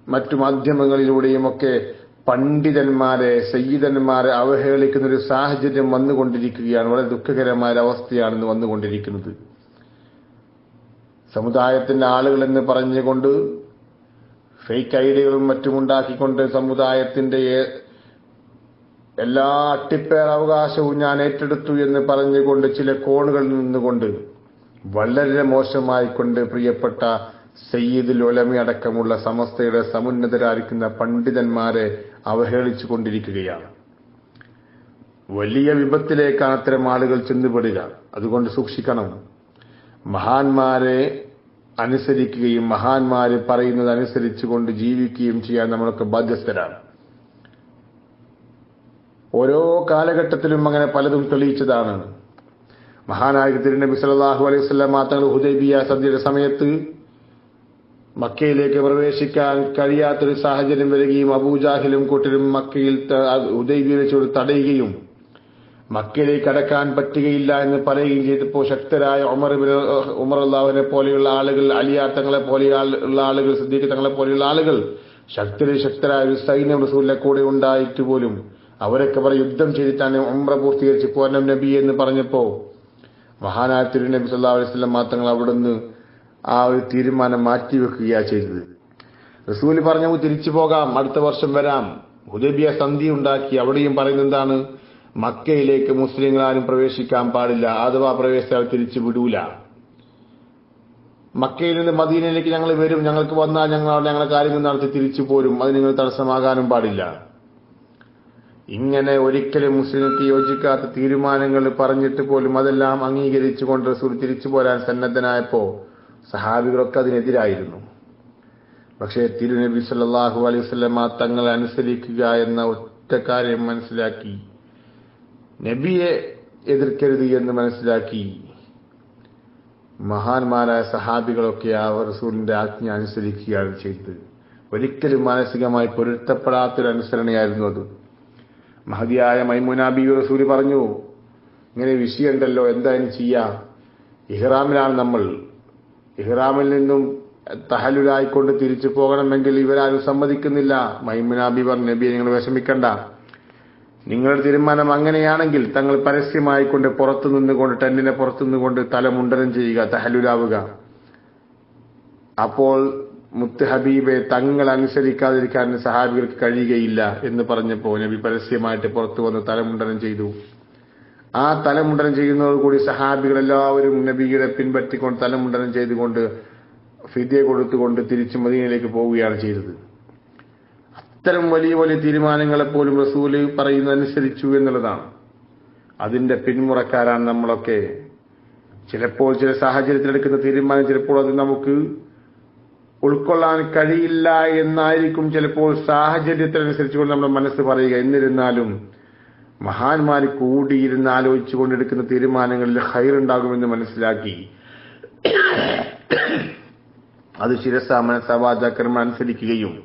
മറ്റു മാധ്യമങ്ങളിലൂടെയും ഒക്കെ പണ്ഡിതന്മാരെ സയ്യിദന്മാരെ അവഹേളിക്കുന്ന ഒരു സാഹചര്യം വന്നുകൊണ്ടിരിക്കുകയാണ്. വളരെ ദുഃഖകരമായ ഒരു അവസ്ഥയാണ് ഇന്ന് വന്നുകൊണ്ടിരിക്കുന്നത്. സമുദായത്തിന്റെ ആളുകൾ എന്ന് പറഞ്ഞുകൊണ്ട് ഫേക്ക് ഐഡിയകളും മറ്റും ഉണ്ടാക്കിക്കൊണ്ട് സമുദായത്തിന്റെ എല്ലാ അട്ടിപ്പേർ അവകാശവും ഞാൻ ഏറ്റെടുത്തു എന്ന് പറഞ്ഞുകൊണ്ട് ചില കോണുകളിൽ നിന്നുകൊണ്ട് വളരെ മോശമായിക്കൊണ്ട് പ്രിയപ്പെട്ട സയ്യിദുൽ ഒലമി അടക്കമുള്ള സമസ്തയുടെ സമുന്നതരായിരിക്കുന്ന പണ്ഡിതന്മാരെ അവഹേളിച്ചു കൊണ്ടിരിക്കുകയാണ് വലിയ വിപത്തിലേക്കാണ് അത്തരം ആളുകൾ ചെന്നുപെടുക. അതുകൊണ്ട് സൂക്ഷിക്കണം. മഹാന്മാരെ അനുസരിക്കുകയും മഹാന്മാര് പറയുന്നത് അനുസരിച്ചുകൊണ്ട് ജീവിക്കുകയും ചെയ്യാൻ നമ്മളൊക്കെ ബാധ്യസ്ഥരാണ്. ഓരോ കാലഘട്ടത്തിലും അങ്ങനെ പലതും തെളിയിച്ചതാണ്. മഹാനായ തിരുനബി സല്ലല്ലാഹു അലൈഹി വസല്ലം മാത്രങ്ങൾ ഹുദൈബിയ സദ്യയുടെ സമയത്ത് മക്കയിലേക്ക് പ്രവേശിക്കാൻ കഴിയാത്തൊരു സാഹചര്യം വരികയും അബൂജാഹിലും കൂട്ടരും മക്കയിൽ ത- ഹുദൈബിയ തടയുകയും മക്കയിലേക്ക് കടക്കാൻ പറ്റുകയില്ല എന്ന് പറയുകയും ചെയ്തപ്പോൾ ശക്തരായ ഉമർ ഉമർ അള്ളാഹുവിനെ പോലെയുള്ള ആളുകൾ അലിയാർ തങ്ങളെ പോലെയുള്ള ആളുകൾ സിദ്ദീഖ് തങ്ങളെ പോലെയുള്ള ആളുകൾ ശക്തരെ ശക്തരായ ഒരു സൈന്യം റസൂലിനെ കൂടെ ഉണ്ടായിട്ട് പോലും അവരൊക്കെ പറ യുദ്ധം ചെയ്തിട്ടാണ് ഉമ്ര പൂർത്തീകരിച്ച് പോരണം നബി എന്ന് പറഞ്ഞപ്പോ മഹാനായ തിരുനബി സല്ലാ അലൈവല്ലം മാത്രങ്ങൾ അവിടുന്ന് ആ ഒരു തീരുമാനം മാറ്റിവെക്കുകയാണ് ചെയ്തത്. റസൂൽ പറഞ്ഞു തിരിച്ചു പോകാം അടുത്ത വർഷം വരാം. ഹുദബിയ സന്ധി ഉണ്ടാക്കി അവിടെയും പറയുന്നത് എന്താണ്? മക്കയിലേക്ക് മുസ്ലിങ്ങൾ ആരും പ്രവേശിക്കാൻ പാടില്ല അഥവാ പ്രവേശിച്ചാൽ തിരിച്ചു വിടൂല. മക്കയിൽ നിന്ന് മദീനയിലേക്ക് ഞങ്ങൾ വരും ഞങ്ങൾക്ക് വന്നാൽ ഞങ്ങൾ ഞങ്ങളെ കാര്യങ്ങൾ നടത്തി തിരിച്ചു പോരും അത് നിങ്ങൾ തടസ്സമാകാനും പാടില്ല. ഇങ്ങനെ ഒരിക്കലും മുസ്ലിങ്ങൾക്ക് യോജിക്കാത്ത തീരുമാനങ്ങൾ പറഞ്ഞിട്ട് പോലും അതെല്ലാം അംഗീകരിച്ചുകൊണ്ട് റസൂൽ തിരിച്ചു പോരാൻ സന്നദ്ധനായപ്പോ സഹാബികളൊക്കെ അതിനെതിരായിരുന്നു. പക്ഷേ തിരുനബി സല്ലാഹു അലൈഹി സ്വലമ തങ്ങളെ അനുസരിക്കുക എന്ന ഒറ്റ കാര്യം മനസ്സിലാക്കി. നബിയെ എതിർക്കരുത് എന്ന് മനസ്സിലാക്കി. മഹാന്മാരായ സഹാബികളൊക്കെ ആ റസൂലിന്റെ ആജ്ഞ അനുസരിക്കുകയാണ് ചെയ്തത്. ഒരിക്കലും മാനസികമായി പൊരുത്തപ്പെടാത്തൊരു അനുസരണയായിരുന്നു അത്. മഹതിയായ മൈമുനാബി റസൂലി പറഞ്ഞു ഇങ്ങനെ വിഷയമുണ്ടല്ലോ എന്താ ഇനി ചെയ്യാ? ഇഹ്റാമിലാണ് നമ്മൾ. ഇഹ്റാമിൽ നിന്നും തഹലുലായിക്കൊണ്ട് തിരിച്ചു പോകണമെങ്കിൽ ഇവരാരും സമ്മതിക്കുന്നില്ല. മൈമുനാബി പറഞ്ഞു നബിയെ നിങ്ങൾ വിഷമിക്കണ്ട. നിങ്ങളുടെ തീരുമാനം അങ്ങനെയാണെങ്കിൽ തങ്ങൾ പരസ്യമായിക്കൊണ്ട് പുറത്തു നിന്നുകൊണ്ട് ടെന്റിനെ പുറത്തു നിന്നുകൊണ്ട് തലമുണ്ടനം ചെയ്യുക തഹലുലാവുക അപ്പോൾ മുത്ത് ഹബീബെ തങ്ങൾ അനുസരിക്കാതിരിക്കാൻ സഹാബികൾക്ക് കഴിയുകയില്ല എന്ന് പറഞ്ഞപ്പോ നബി പരസ്യമായിട്ട് പുറത്തു വന്ന് തലമുണ്ടനം ചെയ്തു. ആ തലമുണ്ടനം ചെയ്യുന്നതോടുകൂടി സഹാബികൾ എല്ലാവരും നബിയുടെ പിൻപറ്റിക്കൊണ്ട് തലമുണ്ടനം ചെയ്തുകൊണ്ട് ഫിദ്യ കൊടുത്തുകൊണ്ട് തിരിച്ചു മദീനയിലേക്ക് പോവുകയാണ് ചെയ്തത്. അത്തരം വലിയ വലിയ തീരുമാനങ്ങളെ പോലും റസൂൽ പറയുന്നതനുസരിച്ചു എന്നുള്ളതാണ്. അതിന്റെ പിന്മുറക്കാരാണ് നമ്മളൊക്കെ. ചിലപ്പോൾ ചില സാഹചര്യത്തിലെടുക്കുന്ന തീരുമാനം ചിലപ്പോൾ അത് നമുക്ക് ഉൾക്കൊള്ളാൻ കഴിയില്ല എന്നായിരിക്കും ചിലപ്പോൾ സാഹചര്യത്തിനനുസരിച്ചുകൊണ്ട് നമ്മുടെ മനസ്സ് പറയുക. എന്നിരുന്നാലും മഹാന്മാർ കൂടിയിരുന്ന് ആലോചിച്ചു കൊണ്ടെടുക്കുന്ന തീരുമാനങ്ങളിൽ ഹൈറുണ്ടാകുമെന്ന് മനസ്സിലാക്കി. അത് ശിരസ മനസ്സവാചാക്കർമ്മ അനുസരിക്കുകയും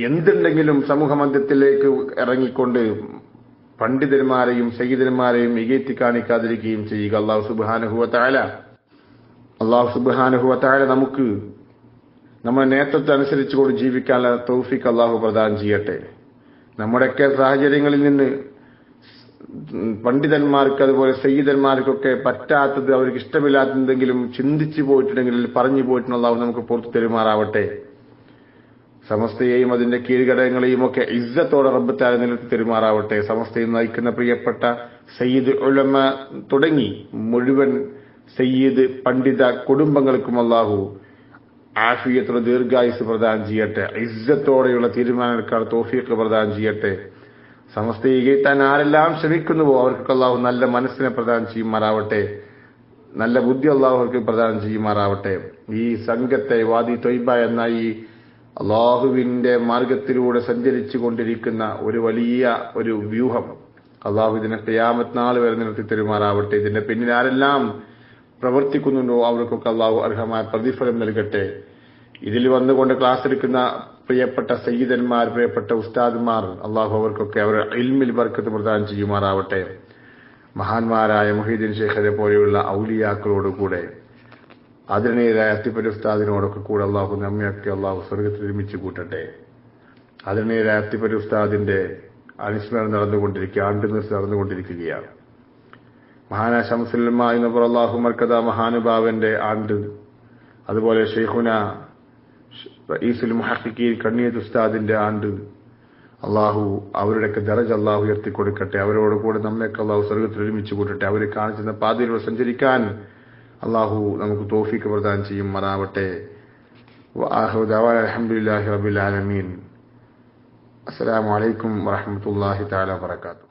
എന്തുണ്ടെങ്കിലും സമൂഹമധ്യത്തിലേക്ക് ഇറങ്ങിക്കൊണ്ട് പണ്ഡിതന്മാരെയും സയ്യിദന്മാരെയും മികറ്റി കാണിക്കാതിരിക്കുകയും ചെയ്യുക. അള്ളാഹു സുബാനുഹുവ അള്ളാഹു സുബാനുഹുവ നമുക്ക് നമ്മുടെ നേതൃത്വം അനുസരിച്ചുകൊണ്ട് ജീവിക്കാനുള്ള തൗഫിക്ക് അള്ളാഹു പ്രദാനം ചെയ്യട്ടെ. നമ്മുടെയൊക്കെ സാഹചര്യങ്ങളിൽ നിന്ന് പണ്ഡിതന്മാർക്ക് അതുപോലെ സയ്യിദന്മാർക്കൊക്കെ പറ്റാത്തത് അവർക്ക് ഇഷ്ടമില്ലാത്തെന്തെങ്കിലും ചിന്തിച്ചു പോയിട്ടുണ്ടെങ്കിൽ പറഞ്ഞു പോയിട്ടുള്ള നമുക്ക് പുറത്തു തെരുമാറാവട്ടെ. സമസ്തയെയും അതിന്റെ കീഴ്ഘടകങ്ങളെയും ഒക്കെ ഇജ്ജത്തോടെ റബ്ബത്താല നിലത്ത് തെരുമാറാവട്ടെ. സമസ്തയും നയിക്കുന്ന പ്രിയപ്പെട്ട സയ്യിദ് ഉലമ തുടങ്ങി. മുഴുവൻ സയ്യിദ് പണ്ഡിത കുടുംബങ്ങൾക്കും അള്ളാഹു ആഫിയത്തോടെ ദീർഘായുസ് പ്രദാനം ചെയ്യട്ടെ. ഇസ്സത്തോടെയുള്ള തീരുമാനമെടുക്കാൻ തോഫീക്ക് പ്രദാനം ചെയ്യട്ടെ. സമസ്തയെ കീട്ടാൻ ആരെല്ലാം ശ്രമിക്കുന്നുവോ അവർക്ക് അള്ളാഹു നല്ല മനസ്സിനെ പ്രദാനം ചെയ്യുമാറാവട്ടെ. നല്ല ബുദ്ധി അള്ളാഹു അവർക്ക് പ്രദാനം ചെയ്യുമാറാവട്ടെ. ഈ സംഘത്തെ വാദി തൊയ്ബ എന്ന ഈ അള്ളാഹുവിന്റെ മാർഗത്തിലൂടെ സഞ്ചരിച്ചു കൊണ്ടിരിക്കുന്ന ഒരു വലിയ ഒരു വ്യൂഹം അള്ളാഹു ഇതിനെ നാൾ വരെ നിർത്തി തരുമാറാവട്ടെ. ഇതിന്റെ പിന്നിൽ ആരെല്ലാം പ്രവർത്തിക്കുന്നുണ്ടോ? അവർക്കൊക്കെ അള്ളാഹു അർഹമായ പ്രതിഫലം നൽകട്ടെ. ഇതിൽ വന്നുകൊണ്ട് ക്ലാസ് എടുക്കുന്ന പ്രിയപ്പെട്ട സയ്യിദന്മാർ പ്രിയപ്പെട്ട ഉസ്താദ്മാർ അള്ളാഹു അവർക്കൊക്കെ അവർ ഇൽമിൽ ബർക്കത്ത് പ്രദാനം ചെയ്യുമാറാവട്ടെ. മഹാന്മാരായ മുഹീദ്ദീൻ ശേഖരെ പോലെയുള്ള ഔലിയാക്കളോടുകൂടെ അതിനേതായ അത്തിപ്പരി ഉസ്താദിനോടൊക്കെ കൂടെ അള്ളാഹു നമ്മയൊക്കെ അള്ളാഹു സ്വർഗത്തിൽ ഒരുമിച്ച് കൂട്ടട്ടെ. അതിനേതായ അത്തിപ്പരി ഉസ്താദിന്റെ അനുസ്മരണം നടന്നുകൊണ്ടിരിക്കുക ആണ്ടുനിർത്തി നടന്നുകൊണ്ടിരിക്കുകയാണ്. മഹാന ഷംസുൽമ എന്ന് പറ അള്ളാഹു മർക്കഥ മഹാനുഭാവന്റെ ആണ്ട്. അതുപോലെ ഷെയ്ഖുന ഈസുൽ മുഹക്കിൽ കണ്ണിയത്ത് ഉസ്താദിന്റെ ആണ്ട്. അള്ളാഹു അവരുടെയൊക്കെ ദറജ് അള്ളാഹു ഉയർത്തി കൊടുക്കട്ടെ അവരോട് കൂടെ നമ്മയൊക്കെ അള്ളാഹു സ്വർഗത്തിൽ ഒരുമിച്ച് കൂട്ടട്ടെ. അവരെ കാണിച്ചിരുന്ന പാതയിലൂടെ സഞ്ചരിക്കാൻ അള്ളാഹു നമുക്ക് തോഫിക്ക് പ്രദാനം ചെയ്യും മറാവട്ടെ. അലഹമുല്ലാഹി റബുലാലമീൻ അസ്സലാമലൈക്കും വാഹമത്തല്ലാഹി താല വാത്തു